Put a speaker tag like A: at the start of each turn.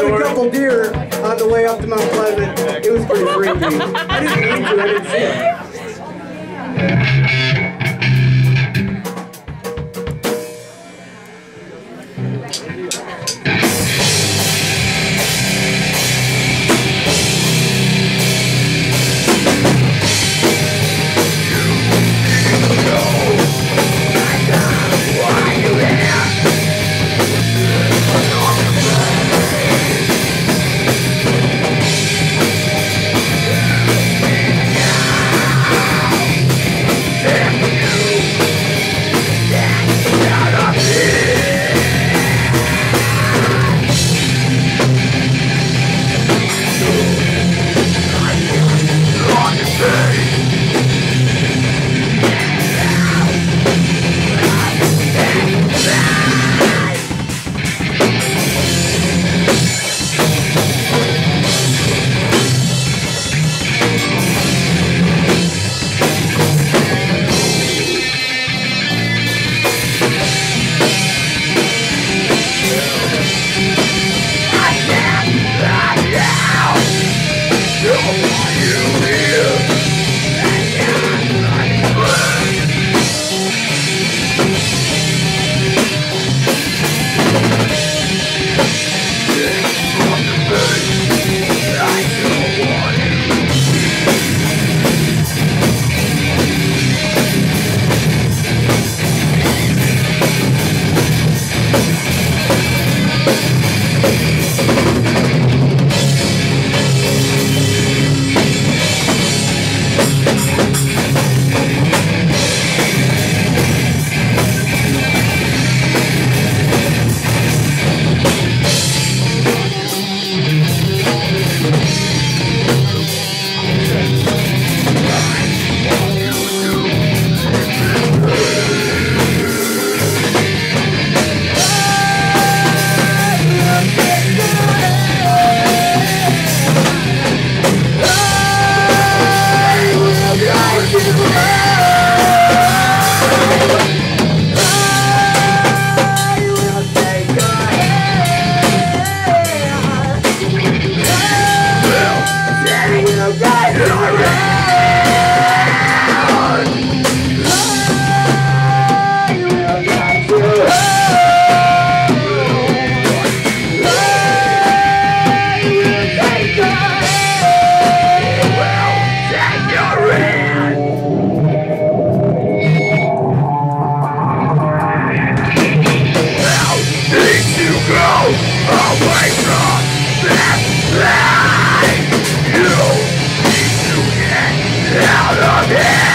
A: killed a couple deer on the way up to Mount Pleasant. It was pretty freaky. I didn't mean to. I didn't see it.
B: Away from this land. out of here!